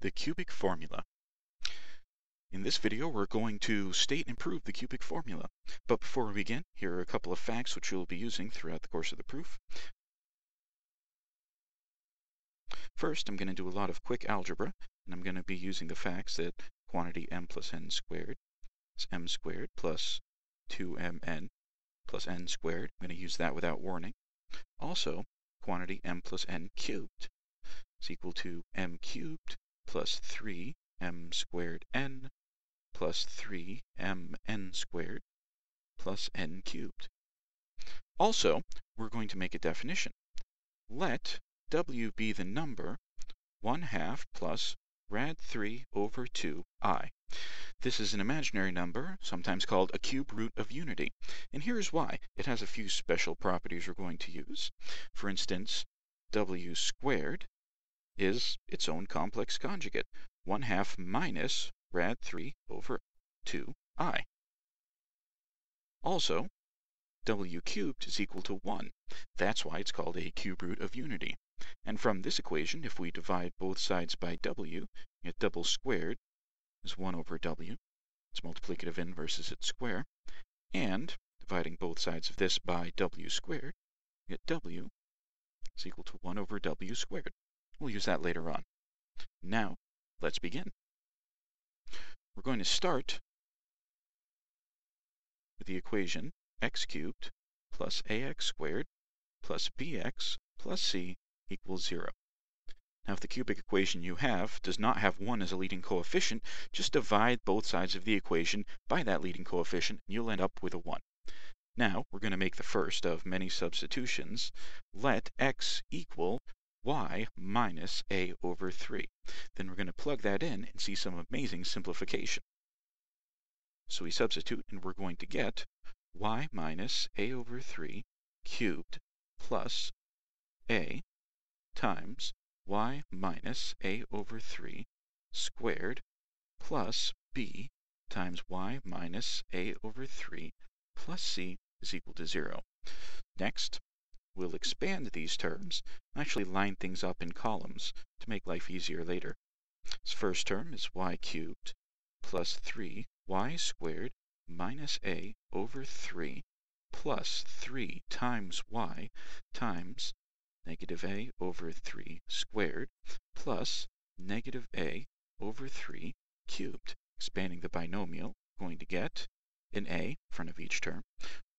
the cubic formula. In this video, we're going to state and prove the cubic formula. But before we begin, here are a couple of facts which you'll be using throughout the course of the proof. First, I'm going to do a lot of quick algebra, and I'm going to be using the facts that quantity m plus n squared is m squared plus 2mn plus n squared. I'm going to use that without warning. Also, quantity m plus n cubed is equal to m cubed plus 3m squared n plus 3mn squared plus n cubed. Also, we're going to make a definition. Let w be the number 1 half plus rad 3 over 2i. This is an imaginary number, sometimes called a cube root of unity. And here's why. It has a few special properties we're going to use. For instance, w squared is its own complex conjugate, 1 half minus rad 3 over 2i. Also, w cubed is equal to 1. That's why it's called a cube root of unity. And from this equation, if we divide both sides by w, get w squared is 1 over w. Its multiplicative inverse is its square. And dividing both sides of this by w squared, get w is equal to 1 over w squared. We'll use that later on. Now, let's begin. We're going to start with the equation x cubed plus ax squared plus bx plus c equals 0. Now if the cubic equation you have does not have 1 as a leading coefficient, just divide both sides of the equation by that leading coefficient and you'll end up with a 1. Now we're going to make the first of many substitutions. Let x equal y minus a over 3. Then we're going to plug that in and see some amazing simplification. So we substitute and we're going to get y minus a over 3 cubed plus a times y minus a over 3 squared plus b times y minus a over 3 plus c is equal to 0. Next, we'll expand these terms and actually line things up in columns to make life easier later. This first term is y cubed plus 3y squared minus a over 3 plus 3 times y times negative a over 3 squared plus negative a over 3 cubed. Expanding the binomial, going to get an a in front of each term,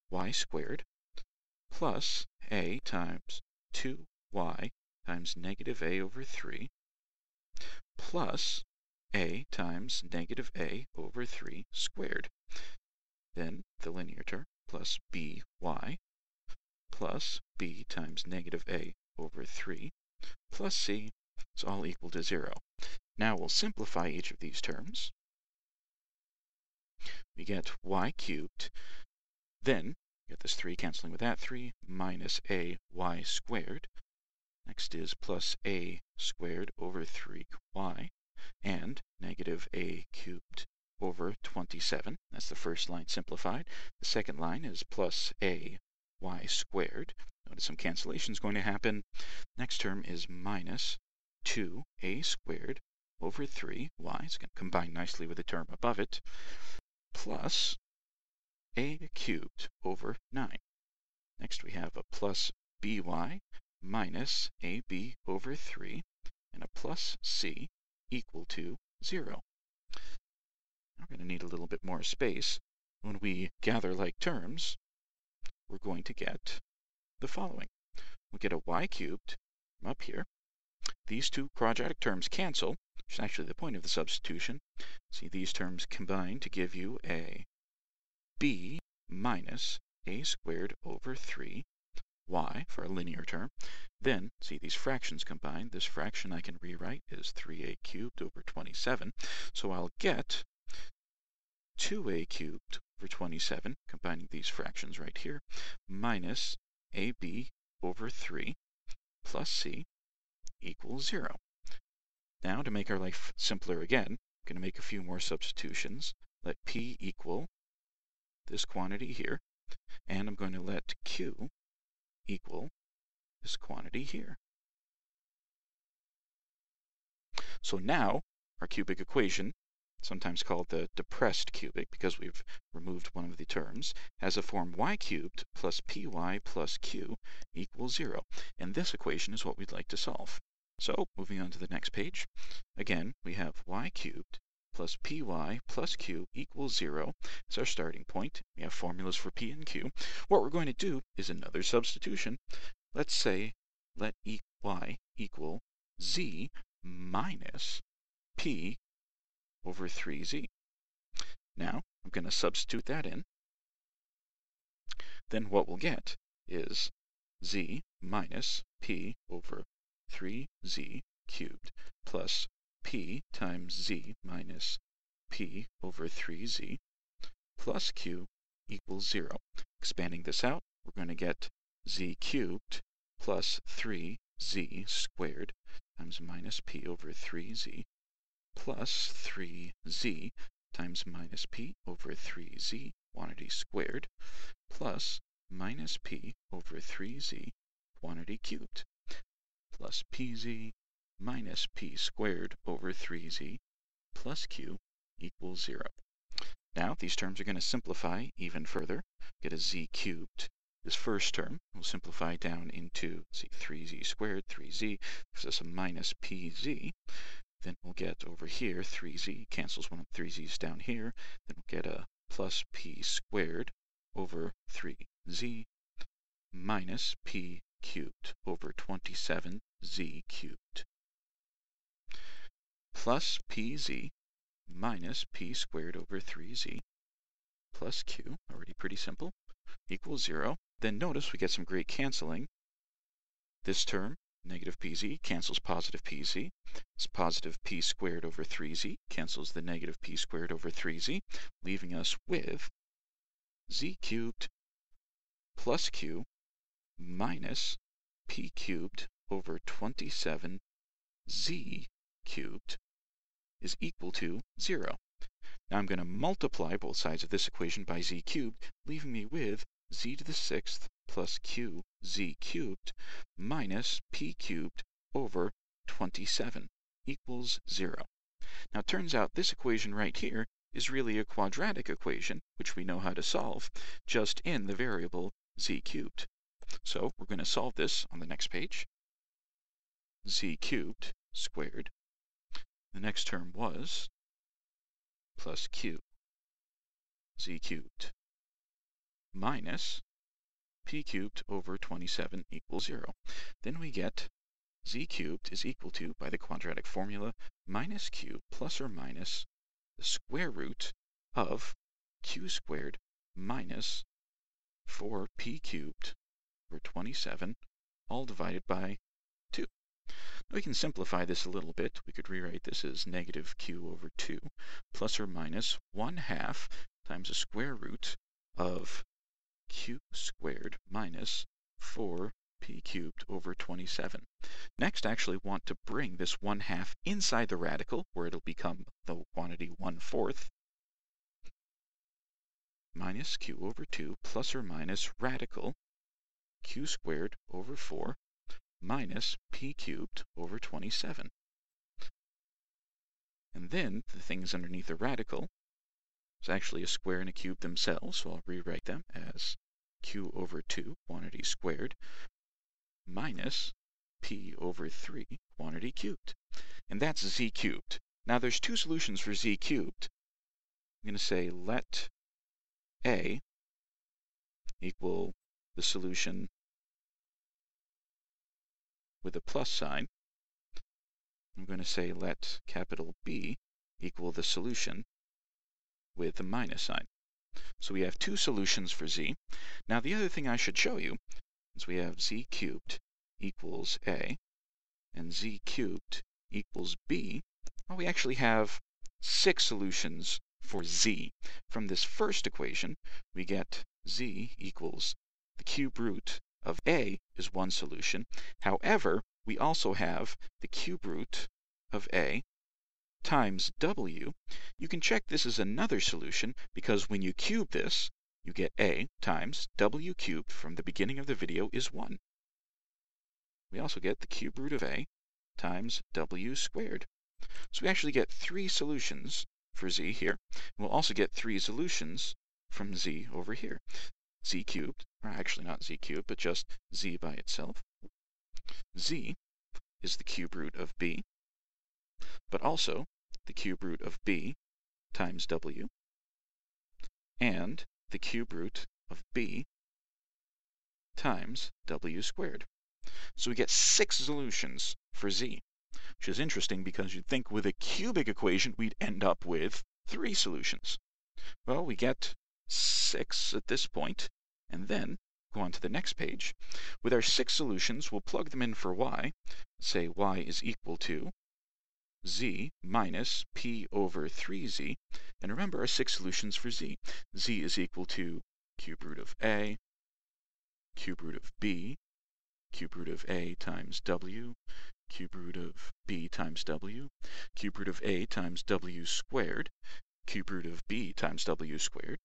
y squared plus a times 2y times negative a over 3 plus a times negative a over 3 squared. Then the linear term plus by plus b times negative a over 3 plus c is all equal to 0. Now we'll simplify each of these terms. We get y cubed, then get this 3 canceling with that 3, minus a y squared. Next is plus a squared over 3y, and negative a cubed over 27. That's the first line simplified. The second line is plus a y squared. Notice some cancellation is going to happen. Next term is minus 2a squared over 3y. It's going to combine nicely with the term above it. Plus a cubed over 9. Next we have a plus by minus ab over 3 and a plus c equal to 0. Now we're going to need a little bit more space. When we gather like terms, we're going to get the following. We get a y cubed from up here. These two quadratic terms cancel, which is actually the point of the substitution. See, these terms combine to give you a b minus a squared over 3 y for a linear term. Then, see these fractions combined. This fraction I can rewrite is 3a cubed over 27. So I'll get 2a cubed over 27, combining these fractions right here, minus ab over 3 plus c equals 0. Now, to make our life simpler again, I'm going to make a few more substitutions. Let p equal this quantity here, and I'm going to let q equal this quantity here. So now our cubic equation, sometimes called the depressed cubic because we've removed one of the terms, has a form y cubed plus py plus q equals 0. And this equation is what we'd like to solve. So, moving on to the next page, again, we have y cubed plus py plus q equals 0 as our starting point. We have formulas for p and q. What we're going to do is another substitution. Let's say let e y equal z minus p over 3z. Now, I'm going to substitute that in. Then what we'll get is z minus p over 3z cubed plus p times z minus p over 3z plus q equals 0. Expanding this out, we're going to get z cubed plus 3z squared times minus p over 3z plus 3z times minus p over 3z quantity squared plus minus p over 3z quantity cubed plus pz minus p squared over 3z plus q equals 0. Now these terms are going to simplify even further. Get a z cubed. This first term will simplify down into see 3z squared, 3z, gives us a minus pz. Then we'll get over here 3z, cancels one of the 3z's down here. Then we'll get a plus p squared over 3z minus p cubed over 27z cubed plus pz minus p squared over 3z plus q, already pretty simple, equals 0. Then notice we get some great canceling. This term, negative pz, cancels positive pz. It's positive p squared over 3z, cancels the negative p squared over 3z, leaving us with z cubed plus q minus p cubed over 27z cubed is equal to 0. Now I'm going to multiply both sides of this equation by z cubed, leaving me with z to the sixth plus q z cubed minus p cubed over 27 equals 0. Now it turns out this equation right here is really a quadratic equation, which we know how to solve, just in the variable z cubed. So we're going to solve this on the next page. z cubed squared the next term was plus q z cubed minus p cubed over 27 equals 0. Then we get z cubed is equal to, by the quadratic formula, minus q plus or minus the square root of q squared minus 4p cubed over 27, all divided by we can simplify this a little bit. We could rewrite this as negative q over 2 plus or minus 1 half times the square root of q squared minus 4p cubed over 27. Next, I actually want to bring this 1 half inside the radical, where it'll become the quantity 1 fourth, minus q over 2 plus or minus radical q squared over 4 minus p cubed over 27. And then the things underneath the radical is actually a square and a cube themselves, so I'll rewrite them as q over 2 quantity squared minus p over 3 quantity cubed. And that's z cubed. Now there's two solutions for z cubed. I'm going to say let a equal the solution with a plus sign, I'm going to say let capital B equal the solution with the minus sign. So we have two solutions for z. Now the other thing I should show you is we have z cubed equals a and z cubed equals b. Well, we actually have six solutions for z. From this first equation, we get z equals the cube root of a is one solution. However, we also have the cube root of a times w. You can check this is another solution because when you cube this, you get a times w cubed from the beginning of the video is 1. We also get the cube root of a times w squared So we actually get three solutions for z here. We'll also get three solutions from z over here. z cubed, Uh, actually not z cubed, but just z by itself. z is the cube root of b, but also the cube root of b times w, and the cube root of b times w squared. So we get six solutions for z, which is interesting because you'd think with a cubic equation we'd end up with three solutions. Well, we get six at this point, and then go on to the next page. With our six solutions, we'll plug them in for y. Say y is equal to z minus p over 3z. And remember our six solutions for z. z is equal to cube root of a, cube root of b, cube root of a times w, cube root of b times w, cube root of a times w squared, cube root of b times w squared.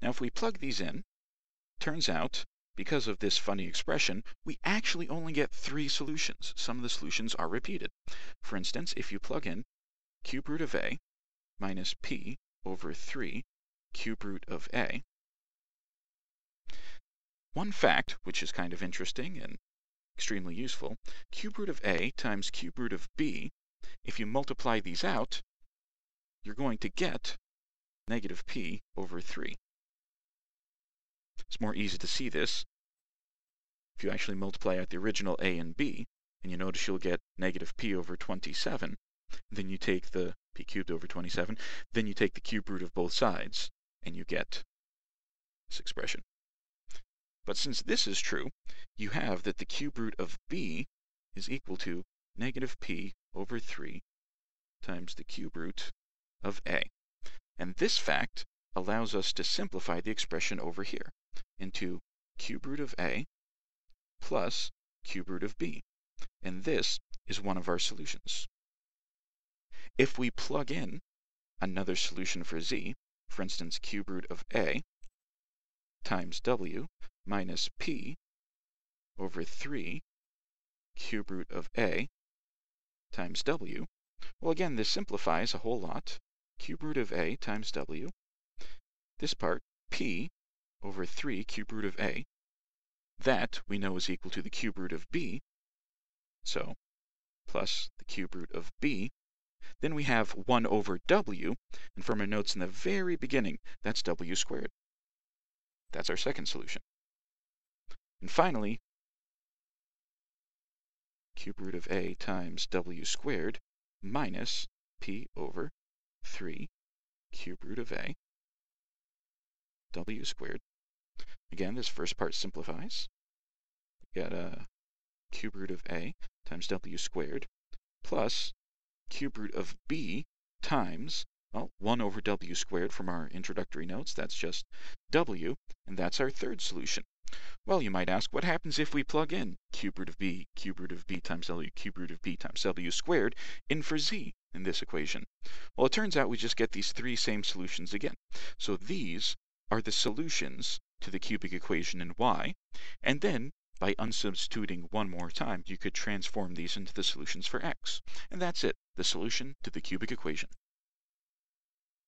Now if we plug these in, turns out, because of this funny expression, we actually only get three solutions. Some of the solutions are repeated. For instance, if you plug in cube root of a minus p over 3 cube root of a. One fact, which is kind of interesting and extremely useful, cube root of a times cube root of b, if you multiply these out, you're going to get negative p over 3. It's more easy to see this if you actually multiply out the original a and b, and you notice you'll get negative p over 27, then you take the p cubed over 27, then you take the cube root of both sides, and you get this expression. But since this is true, you have that the cube root of b is equal to negative p over 3 times the cube root of a. And this fact allows us to simplify the expression over here into cube root of a plus cube root of b. And this is one of our solutions. If we plug in another solution for z, for instance cube root of a times w minus p over 3 cube root of a times w, well again this simplifies a whole lot. Cube root of a times w. This part, p over 3 cube root of a. That we know is equal to the cube root of b. So, plus the cube root of b then we have 1 over w, and from our notes in the very beginning, that's w squared. That's our second solution. And finally, cube root of a times w squared minus p over 3 cube root of a w squared. Again, this first part simplifies. We get a cube root of a times w squared plus cube root of b times, well, 1 over w squared from our introductory notes, that's just w, and that's our third solution. Well, you might ask, what happens if we plug in cube root of b, cube root of b times w, cube root of b times w squared in for z in this equation? Well, it turns out we just get these three same solutions again. So these are the solutions to the cubic equation in y, and then by unsubstituting one more time, you could transform these into the solutions for x. And that's it, the solution to the cubic equation.